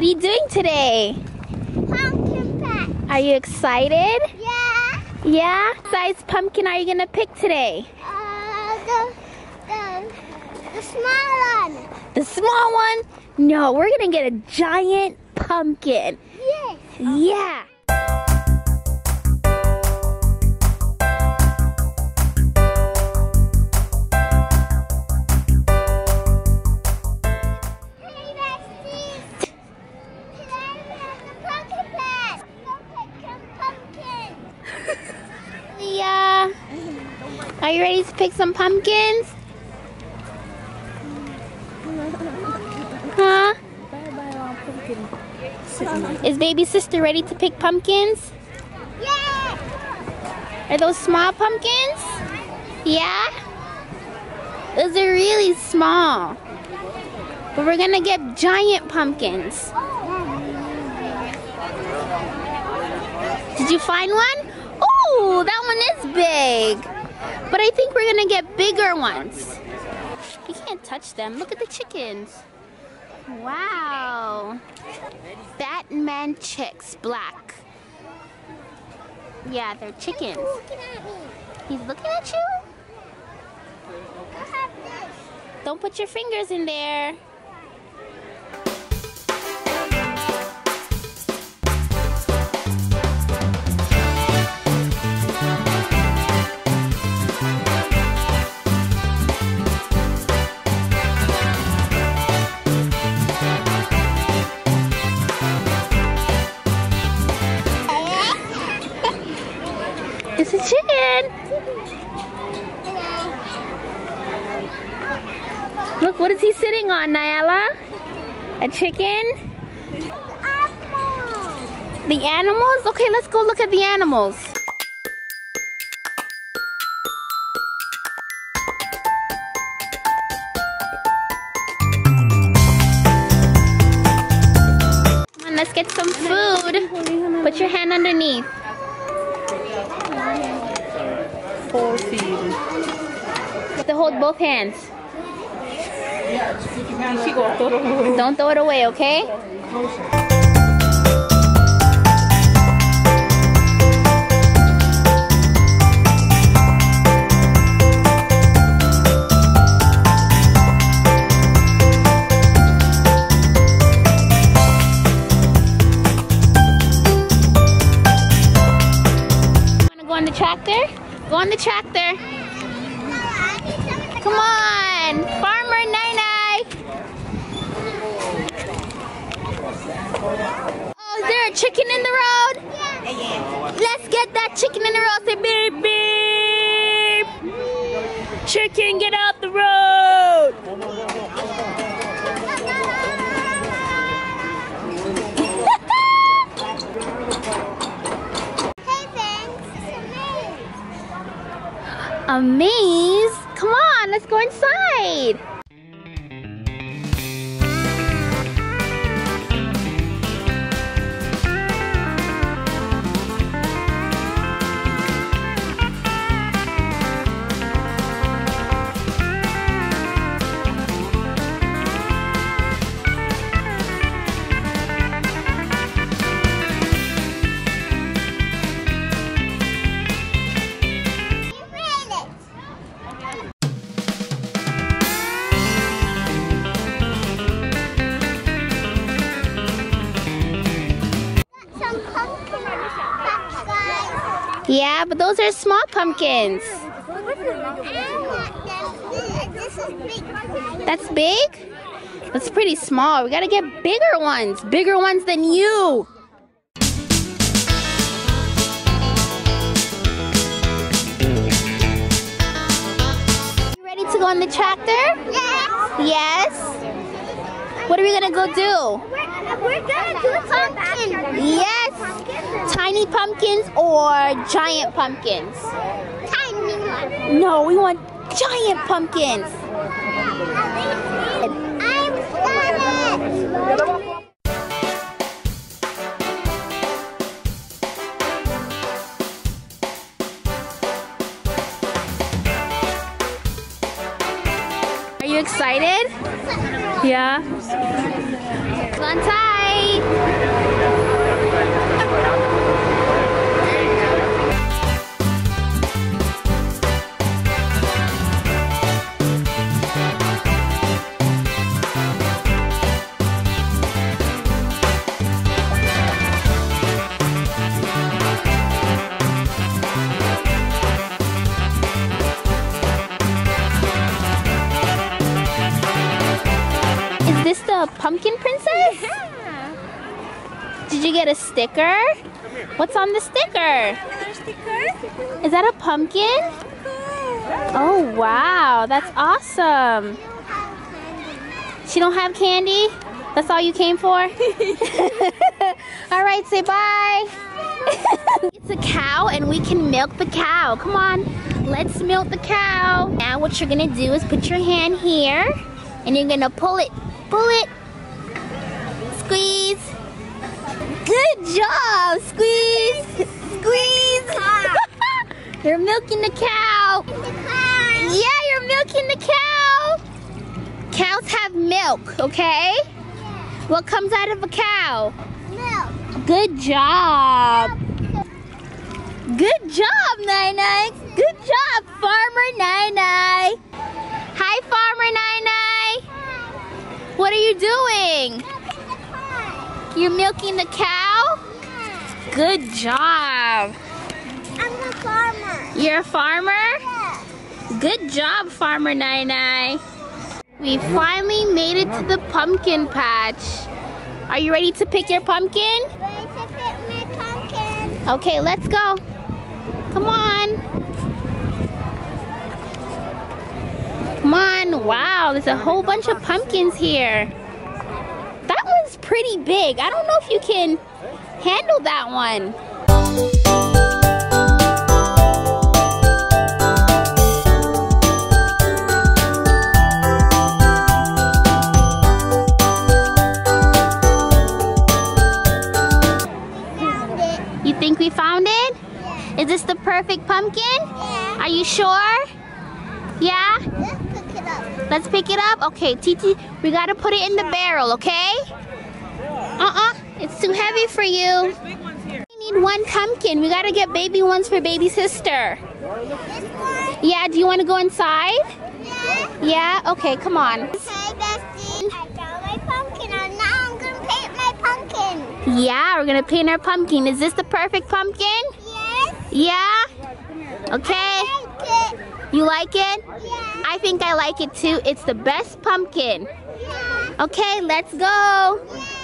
What are you doing today? Pumpkin patch. Are you excited? Yeah. Yeah? What size pumpkin are you gonna pick today? Uh, the, the, the small one. The small one? No, we're gonna get a giant pumpkin. Yes. Yeah. Are you ready to pick some pumpkins? Huh? Is baby sister ready to pick pumpkins? Yeah. Are those small pumpkins? Yeah? Those are really small. But we're gonna get giant pumpkins. Did you find one? Oh, that one is big. But I think we're gonna get bigger ones. You can't touch them. Look at the chickens. Wow. Batman chicks, black. Yeah, they're chickens. He's looking at me. He's looking at you? I have this. Don't put your fingers in there. Chicken. Look, what is he sitting on, Nyala? A chicken? The animals? Okay, let's go look at the animals. Come on, let's get some food. Put your hand underneath. Have to hold both hands. Don't throw it away, okay? On the tractor. Come on, Farmer Nai Nai. Oh, is there a chicken in the road? Let's get that chicken in the road. Say beep beep. Chicken, get out the road. Maze? Come on, let's go inside. Yeah, but those are small pumpkins. I want them. This is big. That's big? That's pretty small. We gotta get bigger ones. Bigger ones than you. You ready to go on the tractor? Yes. Yes. What are we gonna go do? We're, we're gonna do pumpkin. Yes. Tiny pumpkins or giant pumpkins? Tiny one. No, we want giant pumpkins. I'm done it. Are you excited? Yeah. Come pumpkin princess? Did you get a sticker? What's on the sticker? Is that a pumpkin? Oh wow, that's awesome. She don't have candy? That's all you came for? all right, say bye. it's a cow and we can milk the cow. Come on, let's milk the cow. Now what you're gonna do is put your hand here and you're gonna pull it, pull it, squeeze. Good job, squeeze, squeeze. you're milking the cow. Yeah, you're milking the cow. Cows have milk, okay? What comes out of a cow? Milk. Good job. Good job, Nai Nai. Good job, Farmer Nai Nai. Hi, Farmer Nai Nai. What are you doing? You're milking the cow? Yeah. Good job. I'm a farmer. You're a farmer? Yeah. Good job, Farmer Nai Nai. We finally made it to the pumpkin patch. Are you ready to pick your pumpkin? Ready to pick my pumpkin. Okay, let's go. Come on. Come on. Wow, there's a whole bunch of pumpkins here. Pretty big. I don't know if you can handle that one. You think we found it? Yeah. Is this the perfect pumpkin? Yeah. Are you sure? Yeah? Let's pick it up. Let's pick it up. Okay, Titi, we gotta put it in the barrel, okay? Uh-uh, it's too heavy for you. We need one pumpkin. We gotta get baby ones for baby sister. Yeah, do you wanna go inside? Yeah. Yeah? Okay, come on. Okay, Bestie. I found my pumpkin and now I'm gonna paint my pumpkin. Yeah, we're gonna paint our pumpkin. Is this the perfect pumpkin? Yes. Yeah? Okay. Like. You like it? Yeah. I think I like it too. It's the best pumpkin. Yeah. Okay, let's go. Yeah.